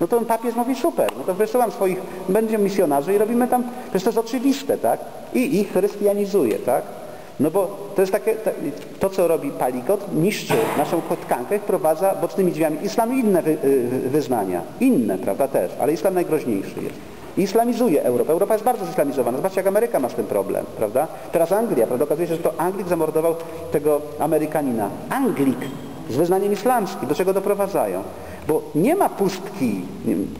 No to papież mówi super, no to wysyłam swoich, będzie misjonarzy i robimy tam, przecież to jest oczywiste, tak? I ich chrystianizuje, tak? No bo to jest takie, to co robi Palikot, niszczy naszą tkankę i wprowadza bocznymi drzwiami islam i inne wy, y, wyznania. Inne, prawda, też, ale islam najgroźniejszy jest. I islamizuje Europę. Europa jest bardzo zislamizowana. Zobaczcie, jak Ameryka ma z tym problem, prawda? Teraz Anglia, prawda? Okazuje się, że to Anglik zamordował tego Amerykanina. Anglik z wyznaniem islamskim. Do czego doprowadzają? Bo nie ma pustki.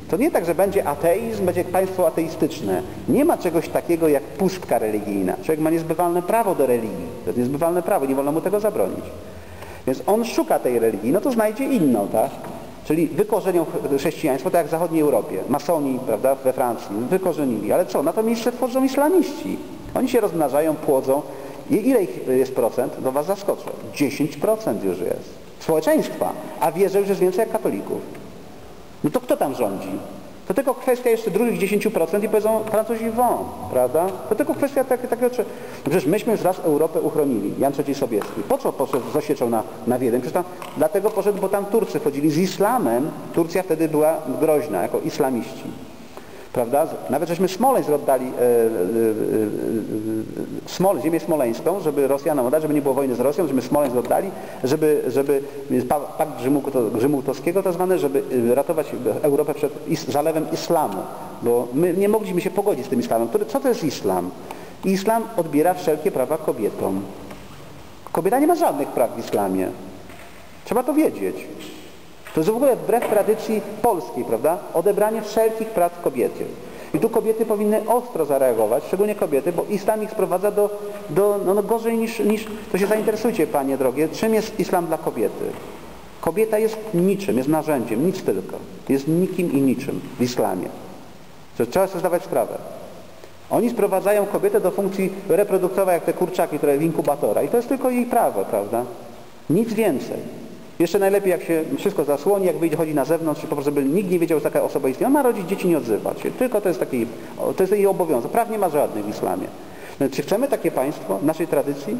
To nie tak, że będzie ateizm, będzie państwo ateistyczne. Nie ma czegoś takiego jak pustka religijna. Człowiek ma niezbywalne prawo do religii. To jest niezbywalne prawo, nie wolno mu tego zabronić. Więc on szuka tej religii, no to znajdzie inną, tak? Czyli wykorzenią chrześcijaństwo, tak jak w zachodniej Europie. Masoni, prawda, we Francji, wykorzenili. Ale co? Na to miejsce tworzą islamiści. Oni się rozmnażają, płodzą. I ile ich jest procent? To was zaskoczę. 10% już jest społeczeństwa, a wie, że jest więcej jak katolików. No to kto tam rządzi? To tylko kwestia jeszcze drugich 10% i powiedzą Francuzi won, prawda? To tylko kwestia takiego, tak, no przecież myśmy już raz Europę uchronili, Jan III Sobieski. Po co poszedł z Osieczą na, na Wiedeń? Przecież tam, dlatego poszedł, bo tam Turcy chodzili z islamem. Turcja wtedy była groźna, jako islamiści prawda? Nawet żeśmy Smoleńsk oddali, e, e, e, e ziemię smoleńską, żeby Rosjanom oddać, żeby nie było wojny z Rosją, żeśmy Smoleńsk oddali, żeby, żeby pakt Grzymałtowskiego to zwane, żeby e, ratować Europę przed zalewem islamu, bo my nie mogliśmy się pogodzić z tym islamem. Co to jest islam? Islam odbiera wszelkie prawa kobietom. Kobieta nie ma żadnych praw w islamie. Trzeba to wiedzieć. To jest w ogóle wbrew tradycji polskiej, prawda? Odebranie wszelkich praw kobiecie. I tu kobiety powinny ostro zareagować, szczególnie kobiety, bo islam ich sprowadza do, do no, no gorzej niż, niż... To się zainteresujcie, panie drogie, czym jest islam dla kobiety? Kobieta jest niczym, jest narzędziem, nic tylko. Jest nikim i niczym w islamie. To trzeba sobie zdawać sprawę. Oni sprowadzają kobietę do funkcji reproduktowej, jak te kurczaki, które w inkubatora. I to jest tylko jej prawo, prawda? Nic więcej. Jeszcze najlepiej, jak się wszystko zasłoni, jak wyjdzie, chodzi na zewnątrz, po prostu, żeby nikt nie wiedział, że taka osoba istnieje. On ma rodzić dzieci, nie odzywać się. Tylko to jest taki, to jest jej obowiązek. Praw nie ma żadnych w islamie. No, czy chcemy takie państwo w naszej tradycji?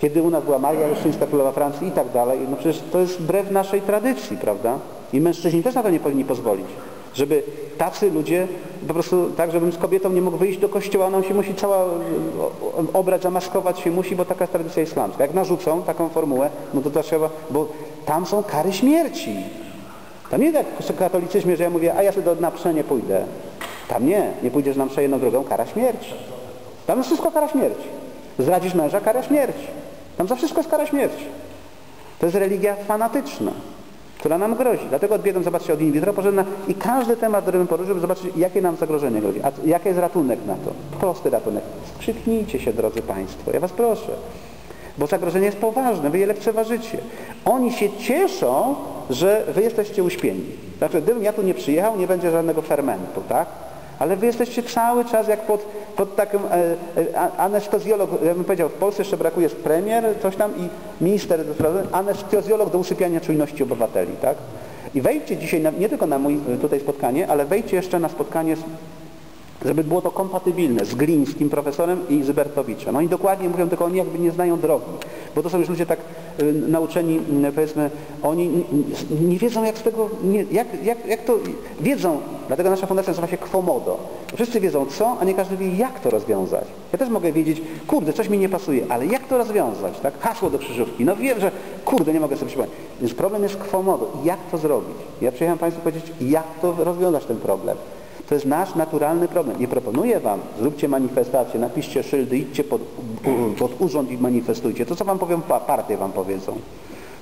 Kiedy u nas była Maria Leszczyńska, królowa Francji i tak dalej. No przecież to jest wbrew naszej tradycji, prawda? I mężczyźni też na to nie powinni pozwolić. Żeby tacy ludzie, po prostu tak, żebym z kobietą nie mógł wyjść do kościoła, ona się musi cała obrać, zamaskować się musi, bo taka jest tradycja islamska. Jak narzucą taką formułę, no to trzeba, bo tam są kary śmierci. Tam nie jak w katolicyzmie, że ja mówię, a ja sobie na mszę nie pójdę. Tam nie, nie pójdziesz na mszę jedną drogą, kara śmierci. Tam jest wszystko kara śmierci. Zdradzisz męża, kara śmierci. Tam za wszystko jest kara śmierci. To jest religia fanatyczna która nam grozi. Dlatego odbiegam, zobaczcie, od in vitro pożenna i każdy temat, który bym poruszył, zobaczyć, jakie nam zagrożenie grozi. A jaki jest ratunek na to? Prosty ratunek. Skrzyknijcie się, drodzy Państwo, ja Was proszę. Bo zagrożenie jest poważne, Wy je lekceważycie. Oni się cieszą, że Wy jesteście uśpieni. Znaczy, gdybym ja tu nie przyjechał, nie będzie żadnego fermentu, tak? Ale wy jesteście cały czas jak pod, pod takim e, e, anestezjolog, ja bym powiedział, w Polsce jeszcze brakuje premier, coś tam i minister, anestezjolog do usypiania czujności obywateli, tak? I wejdźcie dzisiaj, na, nie tylko na mój e, tutaj spotkanie, ale wejdźcie jeszcze na spotkanie z żeby było to kompatybilne z Glińskim profesorem i Zybertowiczem. Oni dokładnie mówią, tylko oni jakby nie znają drogi, bo to są już ludzie tak y, nauczeni, y, powiedzmy, oni nie, nie wiedzą jak z tego, nie, jak, jak, jak to, wiedzą, dlatego nasza fundacja nazywa się Kwomodo. Wszyscy wiedzą co, a nie każdy wie jak to rozwiązać. Ja też mogę wiedzieć, kurde, coś mi nie pasuje, ale jak to rozwiązać, tak? Hasło do krzyżówki, no wiem, że kurde, nie mogę sobie przypomnieć. Więc problem jest Kwomodo. Jak to zrobić? Ja przyjechałem Państwu powiedzieć, jak to rozwiązać ten problem. To jest nasz naturalny problem. Nie proponuję Wam, zróbcie manifestację, napiszcie szyldy, idźcie pod, pod urząd i manifestujcie. To co Wam powiem, partie Wam powiedzą.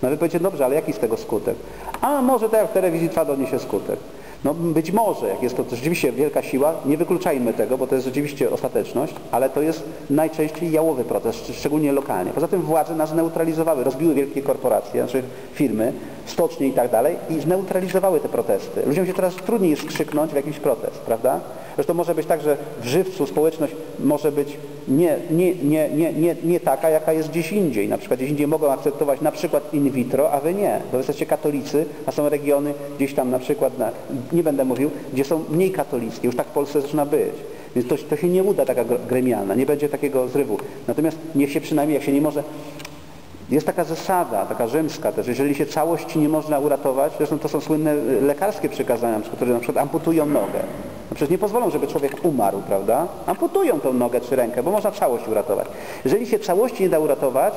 No wy powiecie, dobrze, ale jaki z tego skutek? A może tak jak w telewizji trwa doniesie skutek. No być może, jak jest to rzeczywiście wielka siła, nie wykluczajmy tego, bo to jest rzeczywiście ostateczność, ale to jest najczęściej jałowy proces, szczególnie lokalnie. Poza tym władze nas zneutralizowały, rozbiły wielkie korporacje, znaczy firmy, stocznie i tak dalej i zneutralizowały te protesty. Ludziom się teraz trudniej skrzyknąć w jakiś protest, prawda? Zresztą może być tak, że w żywcu społeczność może być nie, nie, nie, nie, nie, nie taka, jaka jest gdzieś indziej. Na przykład gdzieś indziej mogą akceptować na przykład in vitro, a wy nie. Bo wy jesteście katolicy, a są regiony gdzieś tam na przykład, na, nie będę mówił, gdzie są mniej katolickie. Już tak w Polsce zaczyna być. Więc to, to się nie uda taka gremialna, nie będzie takiego zrywu. Natomiast niech się przynajmniej, jak się nie może Jest taka zasada, taka rzymska też, jeżeli się całości nie można uratować, zresztą to są słynne y, lekarskie przykazania, które na przykład amputują nogę. No przecież nie pozwolą, żeby człowiek umarł, prawda? Amputują tą nogę czy rękę, bo można całość uratować. Jeżeli się całości nie da uratować,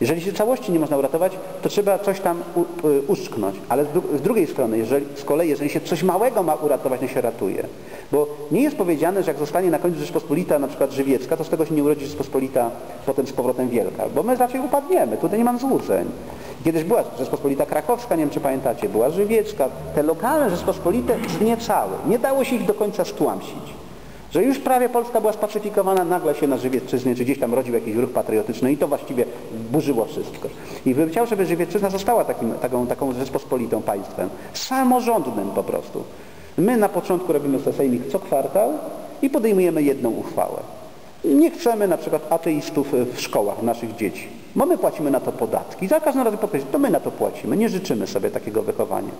jeżeli się całości nie można uratować, to trzeba coś tam y, uszczknąć. Ale z, dru z, drugiej strony, jeżeli, z kolei, jeżeli się coś małego ma uratować, to się ratuje. Bo nie jest powiedziane, że jak zostanie na końcu Rzeczpospolita na przykład żywiecka, to z tego się nie urodzi Rzeczpospolita potem z powrotem wielka. Bo my raczej upadniemy. Tutaj nie mam złudzeń. Kiedyś była Rzeczpospolita Krakowska, nie wiem czy pamiętacie, była Żywiecka. Te lokalne Rzeczpospolite zniecały. Nie dało się ich do końca stłamsić że już prawie Polska była spacyfikowana, nagle się na Żywiecczyznie, czy gdzieś tam rodził jakiś ruch patriotyczny i to właściwie burzyło wszystko. I bym chciał, żeby Żywiecczyzna została takim, taką, taką rzeczpospolitą państwem, samorządnym po prostu. My na początku robimy sobie sejmik co kwartał i podejmujemy jedną uchwałę. Nie chcemy na przykład ateistów w szkołach naszych dzieci, bo my płacimy na to podatki. Za każdym razem podkreślam, to my na to płacimy, nie życzymy sobie takiego wychowania.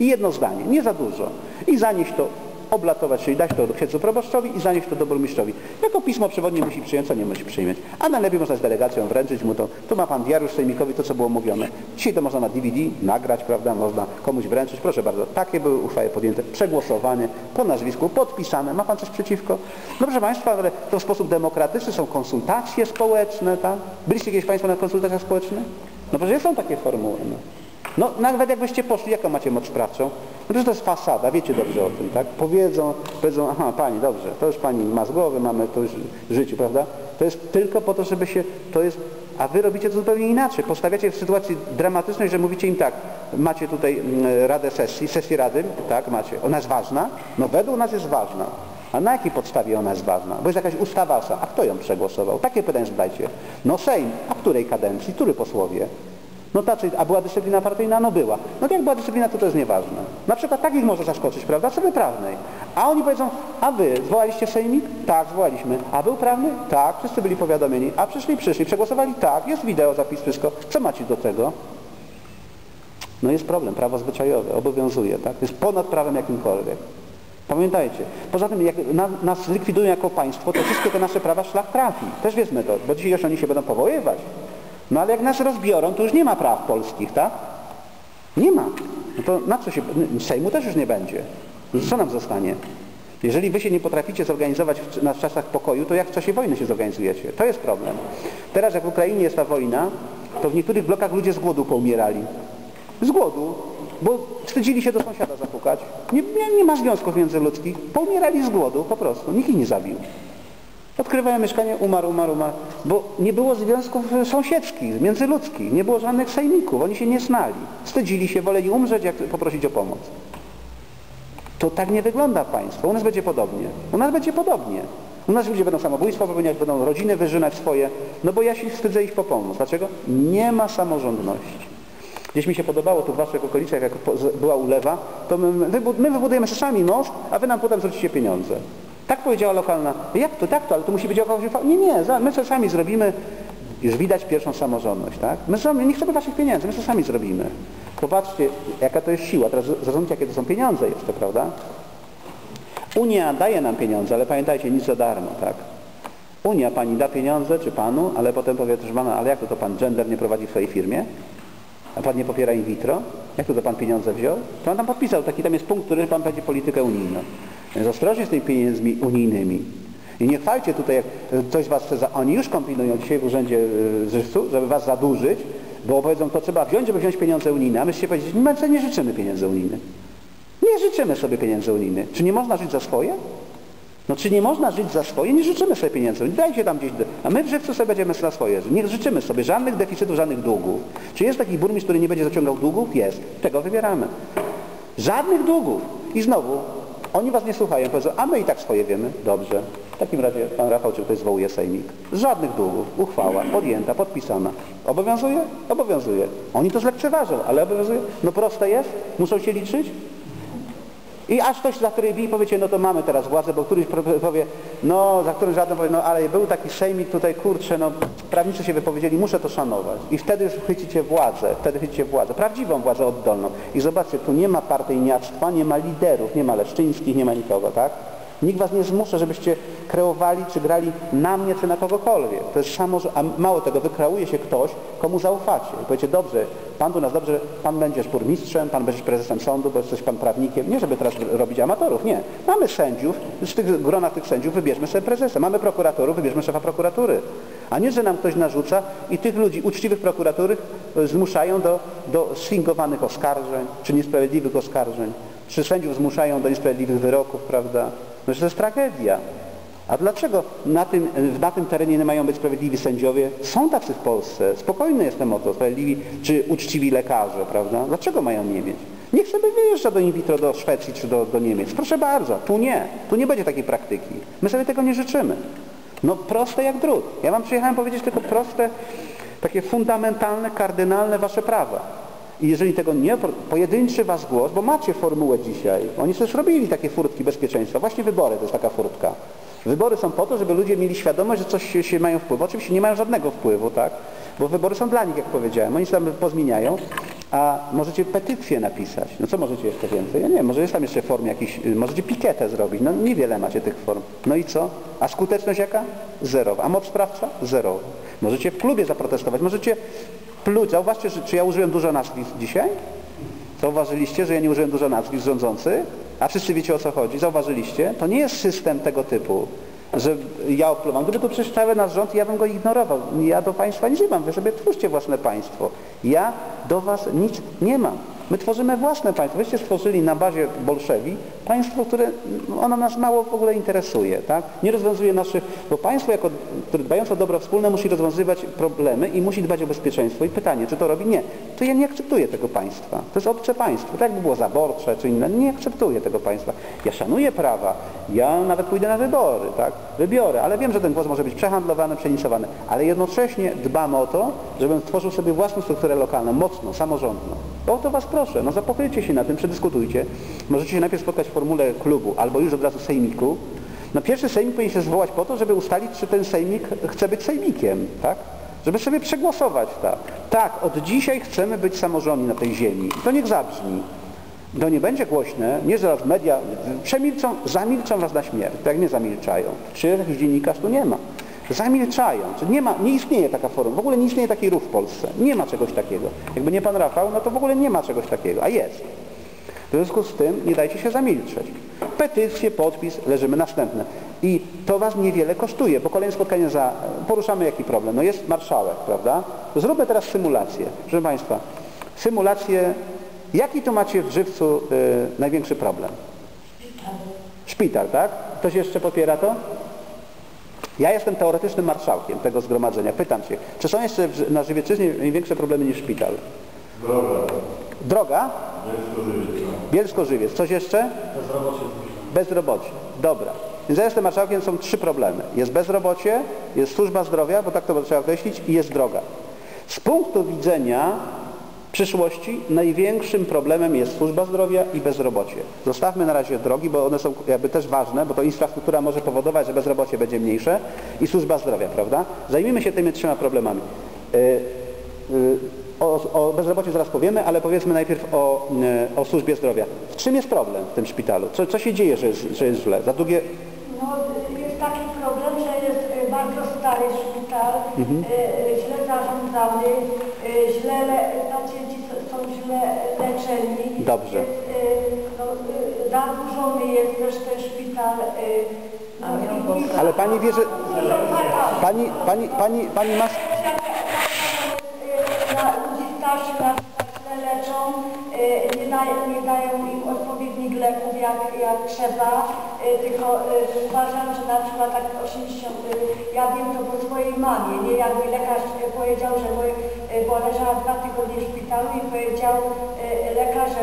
I jedno zdanie, nie za dużo. I zanieść to oblatować, czyli dać to księdzu proboszczowi i zanieść to do burmistrzowi. Jako pismo przewodnie musi przyjąć, co nie musi przyjąć. A najlepiej można z delegacją wręczyć mu to. Tu ma pan diariusz sejmikowy, to co było mówione. Dzisiaj to można na DVD nagrać, prawda, można komuś wręczyć. Proszę bardzo, takie były uchwały podjęte, przegłosowane, po nazwisku, podpisane. Ma pan coś przeciwko? No proszę państwa, ale to w sposób demokratyczny są konsultacje społeczne, tak? Byliście kiedyś państwo na konsultacjach społecznych? No przecież są takie formuły. No. No nawet jakbyście poszli, jaką macie moc sprawczą? No to, to jest fasada, wiecie dobrze o tym, tak? Powiedzą, powiedzą, aha, pani, dobrze, to już pani ma z głowy, mamy to już w życiu, prawda? To jest tylko po to, żeby się, to jest, a wy robicie to zupełnie inaczej. Postawiacie w sytuacji dramatycznej, że mówicie im tak, macie tutaj mm, radę sesji, sesję rady, tak, macie, ona jest ważna? No według nas jest ważna. A na jakiej podstawie ona jest ważna? Bo jest jakaś ustawa, a kto ją przegłosował? Takie pytanie zadajcie. No Sejm, a której kadencji, który posłowie? No ta, a była dyscyplina partyjna? No była. No jak była dyscyplina, to to jest nieważne. Na przykład takich może zaskoczyć, prawda? Sobie prawnej. A oni powiedzą, a wy zwołaliście sejmik? Tak, zwołaliśmy. A był prawny? Tak, wszyscy byli powiadomieni. A przyszli, przyszli, przegłosowali? Tak, jest wideo, zapis, wszystko. Co macie do tego? No jest problem, prawo zwyczajowe, obowiązuje, tak? Jest ponad prawem jakimkolwiek. Pamiętajcie. Poza tym, jak nas likwidują jako państwo, to wszystkie te nasze prawa szlak trafi. Też wiedzmy to, bo dzisiaj już oni się będą powoływać. No ale jak nas rozbiorą, to już nie ma praw polskich, tak? Nie ma. No to na co się... Sejmu też już nie będzie. No co nam zostanie? Jeżeli wy się nie potraficie zorganizować w, na czasach pokoju, to jak w czasie wojny się zorganizujecie? To jest problem. Teraz jak w Ukrainie jest ta wojna, to w niektórych blokach ludzie z głodu poumierali. Z głodu, bo wstydzili się do sąsiada zapukać. Nie, nie, nie ma związków międzyludzkich. Poumierali z głodu po prostu. Nikt ich nie zabił. Odkrywają mieszkanie, umarł, umarł, umarł. Bo nie było związków sąsiedzkich, międzyludzkich, nie było żadnych sejmików, oni się nie znali. Wstydzili się, woleli umrzeć, jak poprosić o pomoc. To tak nie wygląda państwo. U nas będzie podobnie. U nas będzie podobnie. U nas ludzie będą samobójstwa popełniać, będą rodziny wyżynać swoje, no bo ja się wstydzę ich po pomoc. Dlaczego? Nie ma samorządności. Gdzieś mi się podobało tu w waszych okolicach, jak była ulewa, to my, my wybudujemy sami most, a wy nam potem zwrócicie pieniądze. Tak powiedziała lokalna. Jak to, tak to, ale to musi być jakaś Nie, nie, my to sami zrobimy. Już widać pierwszą samorządność, tak? My sami, nie chcemy waszych pieniędzy, my to sami zrobimy. Popatrzcie, jaka to jest siła. Teraz zrozumcie, jakie to są pieniądze jeszcze, prawda? Unia daje nam pieniądze, ale pamiętajcie, nic za darmo, tak? Unia pani da pieniądze, czy panu, ale potem powie też pana, ale jak to, to pan gender nie prowadzi w swojej firmie? A pan nie popiera in vitro? Jak to, to pan pieniądze wziął? To pan tam podpisał, taki tam jest punkt, który pan będzie politykę unijną. Więc ostrożnie z tymi pieniędzmi unijnymi. I nie chwalcie tutaj, jak coś was chce za... Oni już kombinują dzisiaj w Urzędzie y, Żywcu, żeby was zadłużyć, bo powiedzą, to trzeba wziąć, żeby wziąć pieniądze unijne. A myście powiedzieć, my nie życzymy pieniędzy unijnych. Nie życzymy sobie pieniędzy unijnych. Czy nie można żyć za swoje? No czy nie można żyć za swoje? Nie życzymy sobie pieniędzy. Dajcie tam gdzieś... A my w Żywcu sobie będziemy za swoje. Nie życzymy sobie żadnych deficytów, żadnych długów. Czy jest taki burmistrz, który nie będzie zaciągał długów? Jest. Tego wybieramy. Żadnych długów. I znowu, oni was nie słuchają, powiedzą, a my i tak swoje wiemy. Dobrze. W takim razie pan Rafał ktoś zwołuje sejmik. Żadnych długów. Uchwała podjęta, podpisana. Obowiązuje? Obowiązuje. Oni to zlekceważą, ale obowiązuje. No proste jest? Muszą się liczyć? I aż ktoś, za który bij, powiecie, no to mamy teraz władzę, bo któryś powie, no za którym żaden powie, no ale był taki sejmik tutaj, kurczę, no prawnicy się wypowiedzieli, muszę to szanować. I wtedy już chycicie władzę, wtedy chycicie władzę, prawdziwą władzę oddolną. I zobaczcie, tu nie ma partyjniactwa, nie ma liderów, nie ma Leszczyńskich, nie ma nikogo, tak? Nikt was nie zmusza, żebyście kreowali czy grali na mnie czy na kogokolwiek. To jest samo, a mało tego, wykreuje się ktoś, komu zaufacie. I powiecie, dobrze, pan tu nas dobrze, pan będziesz burmistrzem, pan będziesz prezesem sądu, bo jesteś pan prawnikiem. Nie, żeby teraz robić amatorów, nie. Mamy sędziów, z tych grona tych sędziów wybierzmy sobie prezesa. Mamy prokuratorów, wybierzmy szefa prokuratury. A nie, że nam ktoś narzuca i tych ludzi, uczciwych prokuratury zmuszają do, do sfingowanych oskarżeń, czy niesprawiedliwych oskarżeń, czy sędziów zmuszają do niesprawiedliwych wyroków, prawda? No, to jest tragedia. A dlaczego na tym, na tym terenie nie mają być sprawiedliwi sędziowie? Są tacy w Polsce. Spokojny jestem o to, sprawiedliwi czy uczciwi lekarze, prawda? Dlaczego mają nie mieć? Niech sobie wyjeżdża do in vitro do Szwecji czy do, do Niemiec. Proszę bardzo, tu nie. Tu nie będzie takiej praktyki. My sobie tego nie życzymy. No proste jak drut. Ja wam przyjechałem powiedzieć tylko proste, takie fundamentalne, kardynalne wasze prawa. I jeżeli tego nie, pojedynczy was głos, bo macie formułę dzisiaj, oni też robili takie furtki bezpieczeństwa, właśnie wybory to jest taka furtka. Wybory są po to, żeby ludzie mieli świadomość, że coś się, się mają wpływu. Oczywiście nie mają żadnego wpływu, tak? Bo wybory są dla nich, jak powiedziałem. Oni się tam pozmieniają, a możecie petycję napisać. No co możecie jeszcze więcej? Ja nie wiem, może jest tam jeszcze form jakiś, możecie pikietę zrobić. No niewiele macie tych form. No i co? A skuteczność jaka? Zerowa. A moc sprawcza? Zerowa. Możecie w klubie zaprotestować, możecie pluć. Zauważcie, czy ja użyłem dużo nazwisk dzisiaj? Zauważyliście, że ja nie użyłem dużo nazwisk rządzących? A wszyscy wiecie o co chodzi? Zauważyliście? To nie jest system tego typu, że ja opluwam. Gdyby tu przyszedł cały nasz rząd, ja bym go ignorował. Ja do państwa nic nie mam. Wy sobie twórzcie własne państwo. Ja do was nic nie mam. My tworzymy własne państwo. Wyście stworzyli na bazie bolszewi państwo, które ono nas mało w ogóle interesuje. Tak? Nie rozwiązuje naszych... Bo państwo, jako, które dbając o dobro wspólne, musi rozwiązywać problemy i musi dbać o bezpieczeństwo. I pytanie, czy to robi? Nie. To ja nie akceptuję tego państwa. To jest obce państwo. Tak jakby było zaborcze czy inne. Nie akceptuję tego państwa. Ja szanuję prawa. Ja nawet pójdę na wybory. Tak? Wybiorę. Ale wiem, że ten głos może być przehandlowany, przenicowany. Ale jednocześnie dbam o to, żebym stworzył sobie własną strukturę lokalną, mocną, samorządną. O to was proszę. No zapochylcie się na tym, przedyskutujcie. Możecie się najpierw spotkać w formule klubu albo już od razu sejmiku. No pierwszy sejmik powinien się zwołać po to, żeby ustalić, czy ten sejmik chce być sejmikiem, tak? Żeby sobie przegłosować tak. Tak, od dzisiaj chcemy być samorządni na tej ziemi. To niech zabrzmi. To nie będzie głośne, nie zaraz media przemilczą, zamilczą was na śmierć, tak nie zamilczają. Czy jakiś dziennikarz tu nie ma? Zamilczają. Nie, ma, nie istnieje taka forma, w ogóle nie istnieje taki ruch w Polsce. Nie ma czegoś takiego. Jakby nie pan Rafał, no to w ogóle nie ma czegoś takiego, a jest. W związku z tym nie dajcie się zamilczeć. Petycje, podpis, leżymy następne. I to was niewiele kosztuje, bo kolejne spotkanie za... Poruszamy jaki problem? No jest marszałek, prawda? Zróbmy teraz symulację. Proszę Państwa, symulację... Jaki tu macie w żywcu y, największy problem? Szpital. Szpital, tak? Ktoś jeszcze popiera to? Ja jestem teoretycznym marszałkiem tego zgromadzenia. Pytam się, czy są jeszcze na Żywiecczyźnie większe problemy niż szpital? Droga. Droga? Bielsko-Żywiec. Bielsko-Żywiec. Coś jeszcze? Bezrobocie. Bezrobocie. Dobra. Więc ja jestem marszałkiem, są trzy problemy. Jest bezrobocie, jest służba zdrowia, bo tak to trzeba określić, i jest droga. Z punktu widzenia przyszłości największym problemem jest służba zdrowia i bezrobocie. Zostawmy na razie drogi, bo one są jakby też ważne, bo to infrastruktura może powodować, że bezrobocie będzie mniejsze i służba zdrowia, prawda? Zajmijmy się tymi trzema problemami. Yy, yy, o, o, bezrobociu zaraz powiemy, ale powiedzmy najpierw o, o służbie zdrowia. W czym jest problem w tym szpitalu? Co, co się dzieje, że jest, że jest źle? Za długie... No, jest taki problem, że jest bardzo stary szpital, Mhm. źle zarządzany, źle le, pacjenci s- są źle leczeni. Dobrze. Jest, y, no, zadłużony jest też ten szpital. no, Ale pani wie, że... No, tak, tak. Pani, pani, pani, pani ma... na ludzi starszych nas źle leczą, nie dają, nie dają im leków jak, jak trzeba, y, tylko y, uważam, że na przykład tak 80, y, ja wiem to po swojej mamie, nie jakby lekarz y, powiedział, że mój, bo leżała dwa tygodnie w szpitalu i powiedział lekarz, że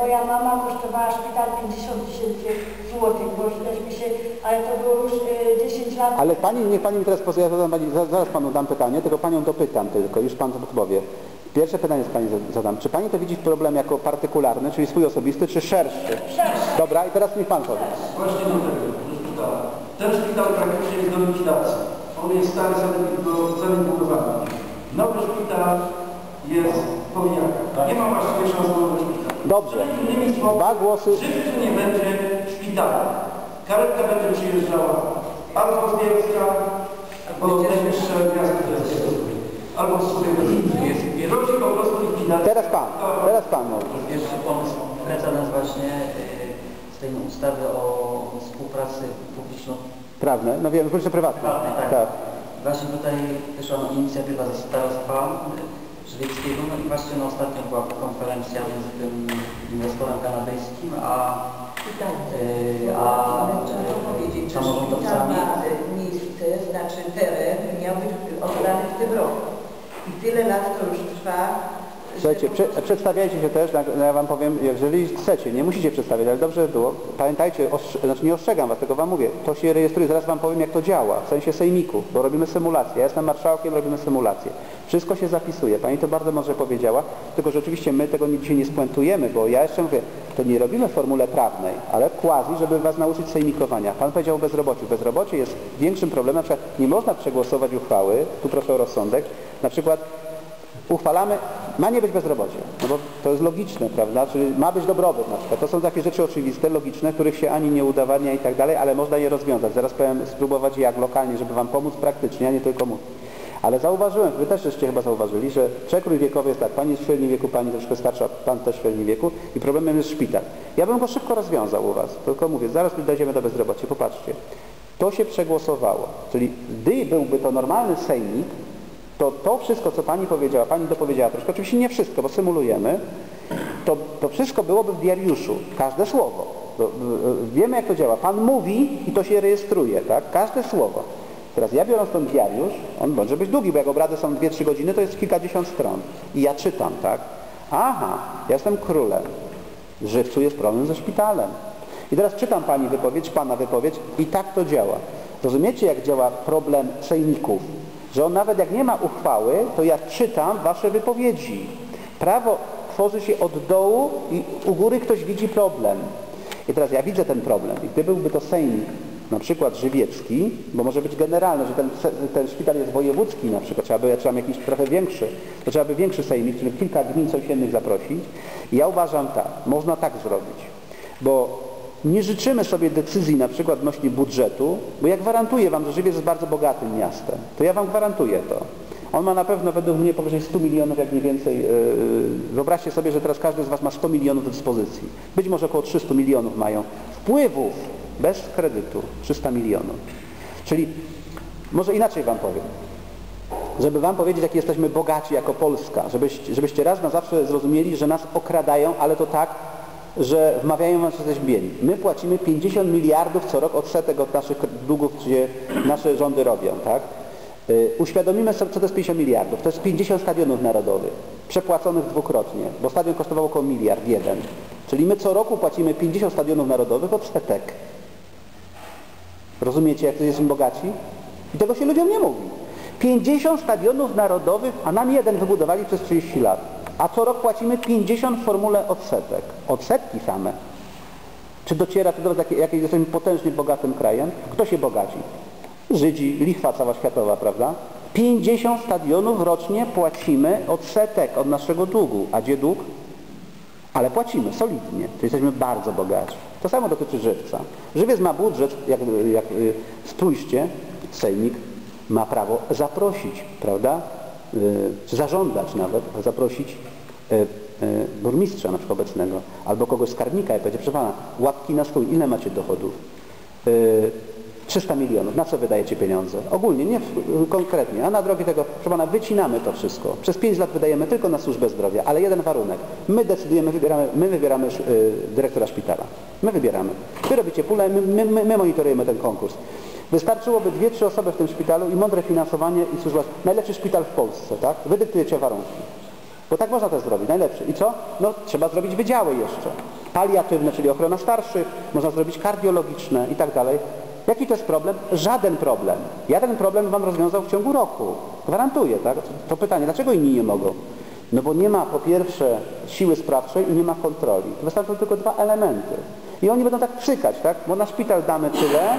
moja mama kosztowała szpital 50 tysięcy złotych, bo żeśmy się, ale to było już y, 10 lat Ale pani, niech pani mi teraz powie, ja zadam pani, za- zaraz panu dam pytanie, tylko panią dopytam tylko, już pan odpowie. Pierwsze pytanie z pani za- zadam. Czy pani to widzi problem jako partykularny, czyli swój osobisty, czy szerszy? Dobra, i teraz niech pan powie. Właśnie do tego, do szpitala. Ten szpital praktycznie jest do likwidacji. On jest stary, zanim- zanedbudowany. Nowy szpital jest pomijany. Nie ma właściwie szans na nowy szpital. Dobrze. Innymi słowy, Dwa głosy. nie będzie szpitala. Karetka będzie przyjeżdżała albo z Bielska, bo najbliższe miasto to jest albo po prostu likwidacja. Teraz pan, teraz pan mówi. Pierwszy pomysł wkręca nas właśnie y, z tej ustawy o współpracy publiczno Prawne, no wiem, publiczne prywatne. prywatnej. Tak. Tak. Właśnie tutaj wyszła inicjatywa ze starostwa żywieckiego, no i właśnie no, ostatnio była konferencja między tym inwestorem kanadyjskim, a, y, a że samorządowcami. miejsce, znaczy teren miał być oddany w tym roku. I tyle lat to już trwa. Słuchajcie, prze, przedstawiajcie się też, no ja wam powiem, jeżeli chcecie, nie musicie przedstawiać, ale dobrze by było. Pamiętajcie, znaczy nie ostrzegam was, tylko wam mówię, to się rejestruje, zaraz wam powiem jak to działa, w sensie sejmiku, bo robimy symulację. Ja jestem marszałkiem, robimy symulację. Wszystko się zapisuje. Pani to bardzo mądrze powiedziała, tylko że oczywiście my tego dzisiaj nie spuentujemy, bo ja jeszcze mówię, to nie robimy formule prawnej, ale quasi, żeby was nauczyć sejmikowania. Pan powiedział o bezrobociu. Bezrobocie jest większym problemem, na przykład nie można przegłosować uchwały, tu proszę o rozsądek, na przykład uchwalamy, ma nie być bezrobocie, no bo to jest logiczne, prawda, czyli ma być dobrobyt na przykład. To są takie rzeczy oczywiste, logiczne, których się ani nie udowadnia i tak dalej, ale można je rozwiązać. Zaraz powiem, spróbować jak lokalnie, żeby wam pomóc praktycznie, a nie tylko mówić. Ale zauważyłem, wy też żeście chyba zauważyli, że przekrój wiekowy jest tak, pani jest w średnim wieku, pani troszkę starsza, pan też w średnim wieku i problemem jest szpital. Ja bym go szybko rozwiązał u was, tylko mówię, zaraz dojdziemy do bezrobocia, popatrzcie. To się przegłosowało, czyli gdy byłby to normalny sejmik, to to wszystko, co Pani powiedziała, Pani dopowiedziała troszkę, oczywiście nie wszystko, bo symulujemy, to, to wszystko byłoby w diariuszu, każde słowo. Y, y, wiemy, jak to działa. Pan mówi i to się rejestruje, tak? Każde słowo. Teraz ja biorąc ten diariusz, on może być długi, bo jak obrady są 2-3 godziny, to jest kilkadziesiąt stron. I ja czytam, tak? Aha, ja jestem królem. Żywcu jest problem ze szpitalem. I teraz czytam Pani wypowiedź, Pana wypowiedź i tak to działa. Rozumiecie, jak działa problem sejmików? Że on nawet jak nie ma uchwały, to ja czytam Wasze wypowiedzi. Prawo tworzy się od dołu i u góry ktoś widzi problem. I teraz ja widzę ten problem. I gdy byłby to sejmik, na przykład żywiecki, bo może być generalny, że ten, ten szpital jest wojewódzki na przykład, trzeba by trzeba jakiś trochę większy, to trzeba by większy sejmik, czyli kilka gmin sąsiednich zaprosić. I ja uważam tak, można tak zrobić, bo nie życzymy sobie decyzji na przykład odnośnie budżetu, bo ja gwarantuję Wam, że Żywiec jest bardzo bogatym miastem. To ja Wam gwarantuję to. On ma na pewno według mnie powyżej 100 milionów, jak nie więcej. Yy, wyobraźcie sobie, że teraz każdy z Was ma 100 milionów do dyspozycji. Być może około 300 milionów mają wpływów bez kredytu. 300 milionów. Czyli może inaczej Wam powiem. Żeby Wam powiedzieć, jak jesteśmy bogaci jako Polska, żebyście, żebyście raz na zawsze zrozumieli, że nas okradają, ale to tak, że wmawiają wam, że jesteśmy biedni. My płacimy 50 miliardów co rok odsetek od naszych długów, gdzie nasze rządy robią, tak? Yy, uświadomimy sobie, co to jest 50 miliardów. To jest 50 stadionów narodowych, przepłaconych dwukrotnie, bo stadion kosztował około miliard, jeden. Czyli my co roku płacimy 50 stadionów narodowych odsetek. Rozumiecie, jak to jesteśmy bogaci? I tego się ludziom nie mówi. 50 stadionów narodowych, a nam jeden wybudowali przez 30 lat. A co rok płacimy 50 w formule odsetek. Odsetki same. Czy dociera to do was, jak, jesteśmy potężnie bogatym krajem? Kto się bogaci? Żydzi, lichwa cała światowa, prawda? 50 stadionów rocznie płacimy odsetek od naszego długu. A gdzie dług? Ale płacimy solidnie. To jesteśmy bardzo bogaci. To samo dotyczy żywca. Żywiec ma budżet, jak, jak y, spójrzcie, sejmik ma prawo zaprosić, prawda? Y, zażądać nawet, zaprosić burmistrza na przykład obecnego, albo kogoś skarbnika i powiedzieć, proszę pana, łapki na stół, ile macie dochodów? Y, 300 milionów, na co wydajecie pieniądze? Ogólnie, nie konkretnie, a na drogi tego, proszę pana, wycinamy to wszystko. Przez 5 lat wydajemy tylko na służbę zdrowia, ale jeden warunek. My decydujemy, wybieramy, my wybieramy dyrektora szpitala. My wybieramy. Wy robicie pulę, my, my, my, my monitorujemy ten konkurs. Wystarczyłoby dwie, trzy osoby w tym szpitalu i mądre finansowanie i służba. Najlepszy szpital w Polsce, tak? Wy dyktujecie warunki. Bo tak można to zrobić, najlepszy. I co? No trzeba zrobić wydziały jeszcze. Paliatywne, czyli ochrona starszych, można zrobić kardiologiczne i tak dalej. Jaki to jest problem? Żaden problem. Ja ten problem wam rozwiązał w ciągu roku. Gwarantuję, tak? To pytanie, dlaczego inni nie mogą? No bo nie ma po pierwsze siły sprawczej i nie ma kontroli. Wystarczą tylko dwa elementy. I oni będą tak przykać, tak? Bo na szpital damy tyle,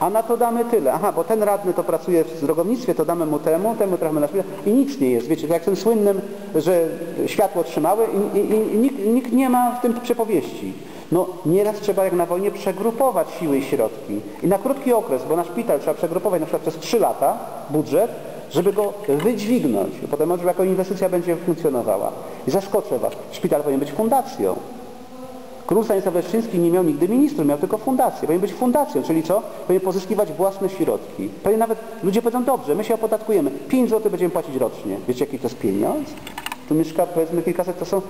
a na to damy tyle. Aha, bo ten radny to pracuje w drogownictwie, to damy mu temu, temu trafimy na szpital i nic nie jest. Wiecie, jak tym słynnym, że światło trzymały i, i, i nikt, nikt nie ma w tym przepowieści. No nieraz trzeba jak na wojnie przegrupować siły i środki. I na krótki okres, bo na szpital trzeba przegrupować na przykład przez 3 lata budżet, żeby go wydźwignąć. Potem może jako inwestycja będzie funkcjonowała. I zaskoczę Was, szpital powinien być fundacją. Król Stanisław Leszczyński nie miał nigdy ministrów, miał tylko fundację. Powinien być fundacją, czyli co? Powinien pozyskiwać własne środki. Powinien nawet, ludzie powiedzą, dobrze, my się opodatkujemy, 5 zł będziemy płacić rocznie. Wiecie jaki to jest pieniądz? Tu mieszka powiedzmy kilkaset, to są,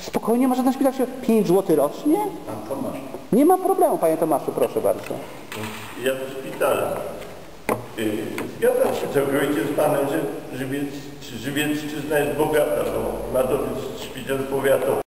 spokojnie może ten szpital się 5 zł rocznie? Pan Tomasz. Nie ma problemu, panie Tomaszu, proszę bardzo. Ja do szpitala. Y, Zgadzam się całkowicie z panem, że Żywiec, Żywiecczyzna jest bogata, bo ma to być szpital powiatowy.